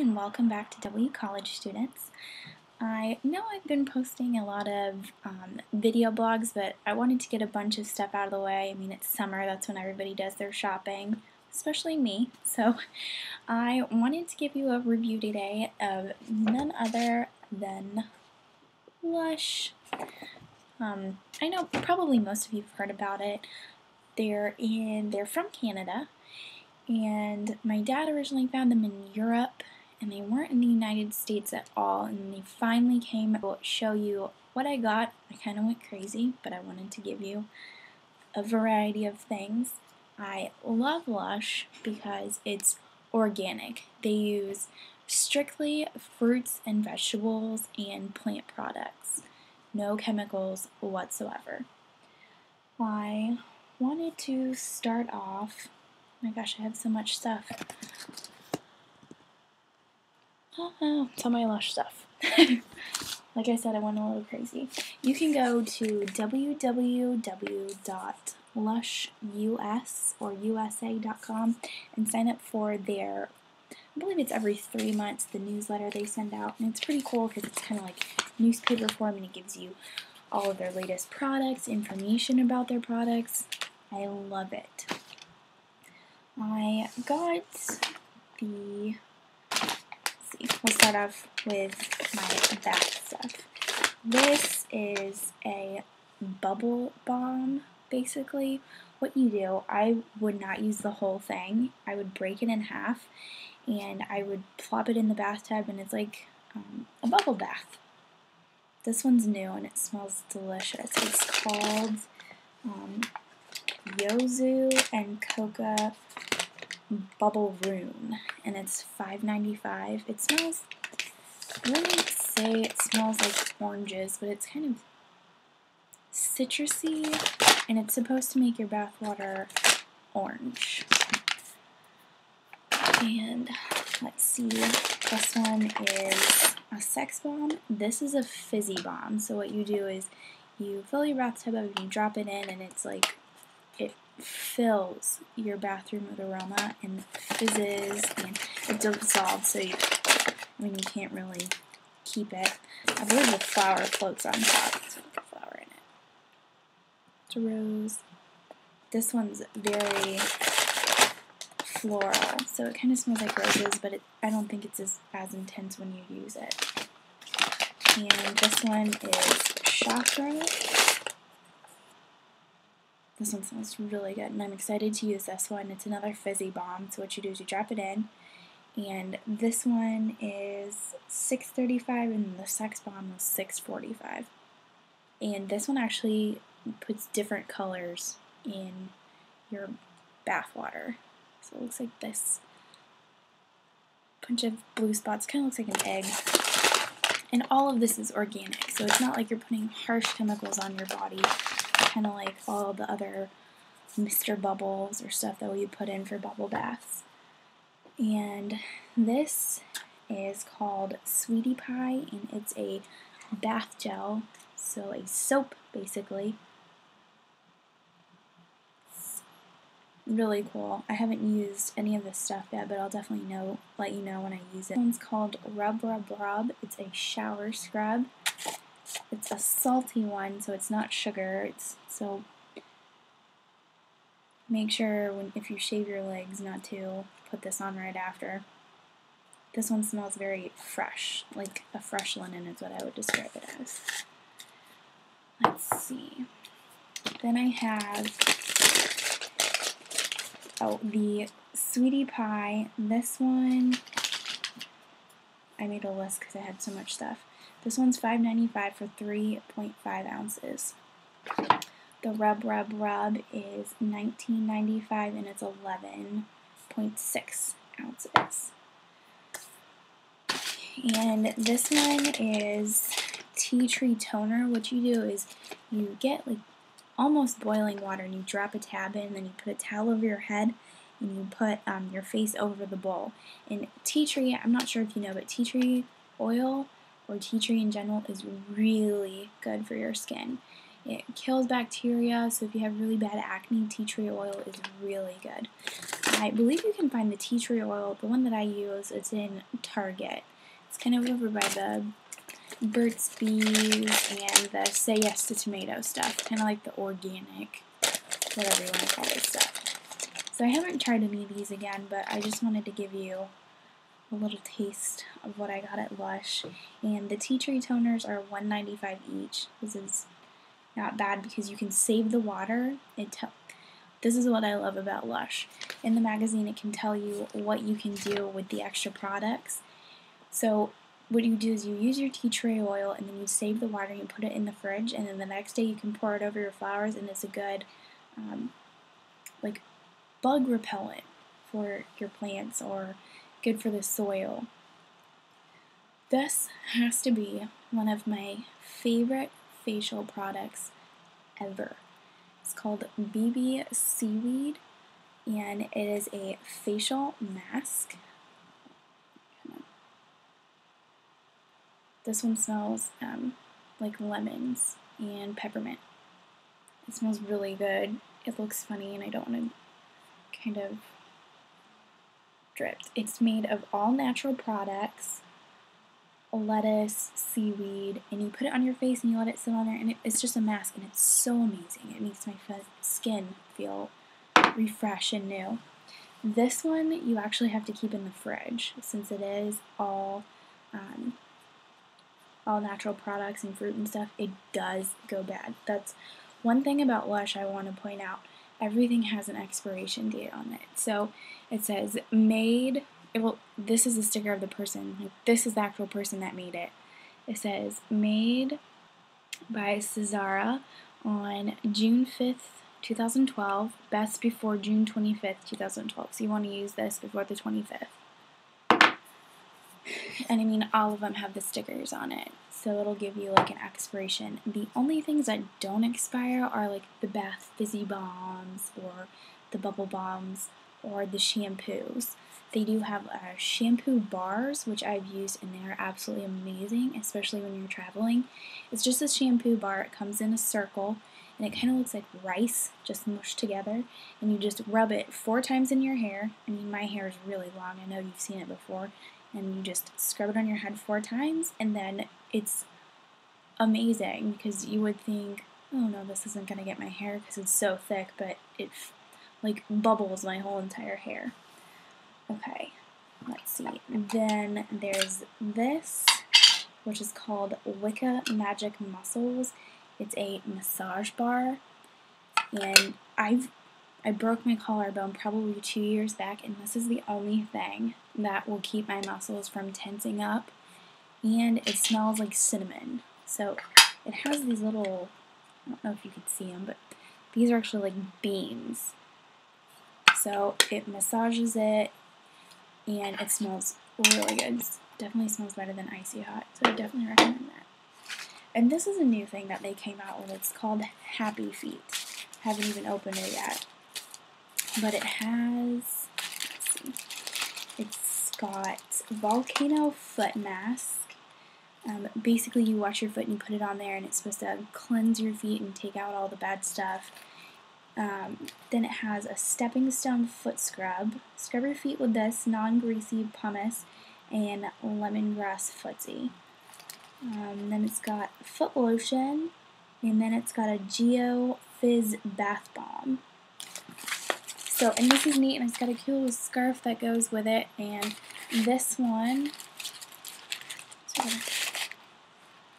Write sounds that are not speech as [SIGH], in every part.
and welcome back to W College students. I know I've been posting a lot of um, video blogs, but I wanted to get a bunch of stuff out of the way. I mean, it's summer, that's when everybody does their shopping, especially me. [LAUGHS] So I wanted to give you a review today of none other than Lush. Um, I know probably most of you have heard about it. They're in, they're from Canada, and my dad originally found them in Europe and they weren't in the United States at all and they finally came to show you what I got. I kind of went crazy, but I wanted to give you a variety of things. I love Lush because it's organic. They use strictly fruits and vegetables and plant products. No chemicals whatsoever. I wanted to start off my gosh, I have so much stuff. Oh, it's all my Lush stuff. [LAUGHS] like I said, I went a little crazy. You can go to www.lushus or usa.com and sign up for their, I believe it's every three months, the newsletter they send out. And it's pretty cool because it's kind of like newspaper form and it gives you all of their latest products, information about their products. I love it. I got the, see, we'll start off with my bath stuff. This is a bubble bomb, basically. What you do, I would not use the whole thing. I would break it in half and I would plop it in the bathtub and it's like um, a bubble bath. This one's new and it smells delicious. It's called um, Yuzu and Cocoa Bubble Rune, and it's $5.95. It smells, I wouldn't say it smells like oranges, but it's kind of citrusy, and it's supposed to make your bath water orange. And let's see, this one is a sex bomb. This is a fizzy bomb. So what you do is you fill your bathtub up and you drop it in, and it's like fills your bathroom with aroma and fizzes and it dissolves so you, you can't really keep it. I believe the flower floats on top. Flower in it. It's a rose. This one's very floral, so it kind of smells like roses, but it, I don't think it's as, as intense when you use it. And this one is chakra. This one smells really good, and I'm excited to use this one. It's another fizzy bomb, so what you do is you drop it in, and this one is 6.35, and the Sex Bomb was 6.45. And this one actually puts different colors in your bath water. So it looks like this bunch of blue spots, kind of looks like an egg. And all of this is organic, so it's not like you're putting harsh chemicals on your body kind of like all the other Mr. Bubbles or stuff that we put in for bubble baths. And this is called Sweetie Pie, and it's a bath gel, so a soap basically. It's really cool. I haven't used any of this stuff yet, but I'll definitely know, let you know when I use it. This one's called Rub Rub Rub. It's a shower scrub. It's a salty one, so it's not sugar. It's so make sure when if you shave your legs not to put this on right after. This one smells very fresh, like a fresh linen is what I would describe it as. Let's see. Then I have oh the sweetie pie. This one I made a list because I had so much stuff. This one's $5.95 for 3.5 ounces. The Rub Rub Rub is $19.95 and it's 11.6 ounces. And this one is tea tree toner. What you do is you get like almost boiling water and you drop a tab in and then you put a towel over your head and you put um, your face over the bowl. And tea tree, I'm not sure if you know, but tea tree oil or tea tree in general is really good for your skin. It kills bacteria, so if you have really bad acne, tea tree oil is really good. I believe you can find the tea tree oil. The one that I use, it's in Target. It's kind of over by the Burt's Bees and the Say Yes to Tomato stuff. Kind of like the organic, whatever you want to call it stuff. So I haven't tried any of these again, but I just wanted to give you a little taste of what I got at Lush. And the tea tree toners are $1.95 each. This is not bad because you can save the water. It this is what I love about Lush. In the magazine, it can tell you what you can do with the extra products. So what you do is you use your tea tree oil and then you save the water and you put it in the fridge and then the next day you can pour it over your flowers and it's a good um, like bug repellent for your plants or good for the soil. This has to be one of my favorite facial products ever. It's called BB Seaweed and it is a facial mask. This one smells um, like lemons and peppermint. It smells really good. It looks funny and I don't want to kind of It's made of all natural products, lettuce, seaweed, and you put it on your face and you let it sit on there, and it, it's just a mask, and it's so amazing. It makes my skin feel refreshed and new. This one you actually have to keep in the fridge since it is all um, all natural products and fruit and stuff. It does go bad. That's one thing about Lush I want to point out everything has an expiration date on it. So it says made, it will, this is a sticker of the person, like this is the actual person that made it. It says made by Cesara on June 5th, 2012, best before June 25th, 2012. So you want to use this before the 25th. And I mean, all of them have the stickers on it so it'll give you like an expiration. The only things that don't expire are like the Bath Fizzy Bombs or the Bubble Bombs or the shampoos. They do have uh, shampoo bars, which I've used, and they are absolutely amazing, especially when you're traveling. It's just a shampoo bar. It comes in a circle, and it kind of looks like rice just mushed together. And you just rub it four times in your hair. I mean, my hair is really long. I know you've seen it before. And you just scrub it on your head four times, and then it's amazing because you would think, oh no, this isn't going to get my hair because it's so thick, but it like bubbles my whole entire hair. Okay, let's see. Then there's this, which is called Wiccy Magic Muscles. It's a massage bar, and I've I broke my collarbone probably two years back, and this is the only thing that will keep my muscles from tensing up and it smells like cinnamon. So it has these little, I don't know if you can see them, but these are actually like beans. So it massages it and it smells really good. It definitely smells better than Icy Hot, so I definitely recommend that. And this is a new thing that they came out with. It's called Happy Feet. Haven't even opened it yet. But it has, it's got Volcano Foot Mask, um, basically, you wash your foot and you put it on there, and it's supposed to cleanse your feet and take out all the bad stuff. Um, then it has a stepping stone foot scrub. Scrub your feet with this non greasy pumice and lemongrass footsie. Um, then it's got foot lotion, and then it's got a Geo Fizz bath bomb. So, and this is neat, and it's got a cute little scarf that goes with it, and this one.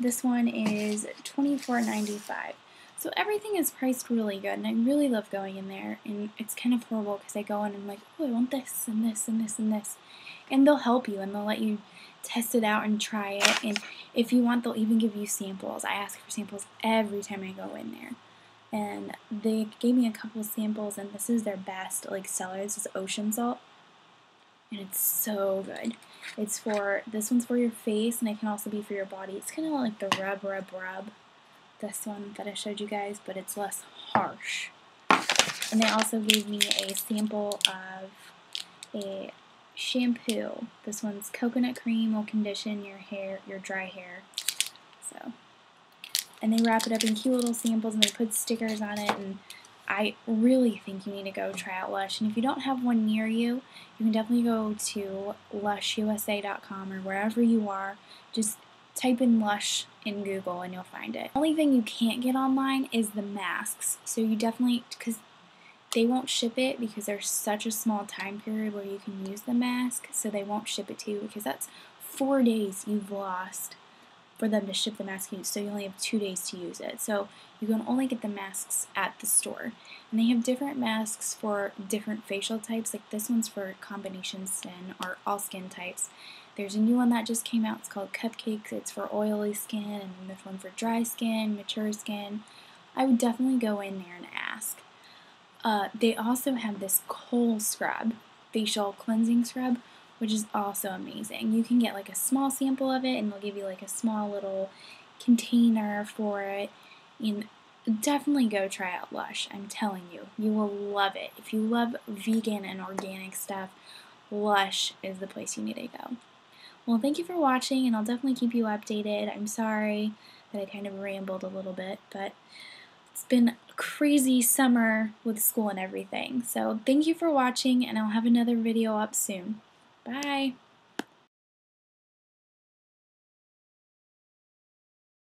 This one is $24.95. So everything is priced really good, and I really love going in there. And it's kind of horrible because I go in and I'm like, oh, I want this and this and this and this. And they'll help you and they'll let you test it out and try it. And if you want, they'll even give you samples. I ask for samples every time I go in there. And they gave me a couple samples, and this is their best like seller. This is ocean salt and it's so good. It's for, this one's for your face, and it can also be for your body. It's kind of like the rub, rub, rub, this one that I showed you guys, but it's less harsh. And they also gave me a sample of a shampoo. This one's coconut cream will condition your hair, your dry hair. So, and they wrap it up in cute little samples, and they put stickers on it, and I really think you need to go try out Lush. And if you don't have one near you, you can definitely go to lushusa.com or wherever you are. Just type in Lush in Google and you'll find it. The only thing you can't get online is the masks. So you definitely, because they won't ship it because there's such a small time period where you can use the mask, so they won't ship it to you because that's four days you've lost for them to ship the mask you, so you only have two days to use it. So you can only get the masks at the store. And they have different masks for different facial types, like this one's for combination skin or all skin types. There's a new one that just came out, it's called Cupcakes, it's for oily skin, and this one for dry skin, mature skin. I would definitely go in there and ask. Uh, they also have this kohl scrub, facial cleansing scrub, which is also amazing. You can get like a small sample of it and they'll give you like a small little container for it. And definitely go try out Lush. I'm telling you, you will love it. If you love vegan and organic stuff, Lush is the place you need to go. Well, thank you for watching, and I'll definitely keep you updated. I'm sorry that I kind of rambled a little bit, but it's been a crazy summer with school and everything. So thank you for watching, and I'll have another video up soon. Bye.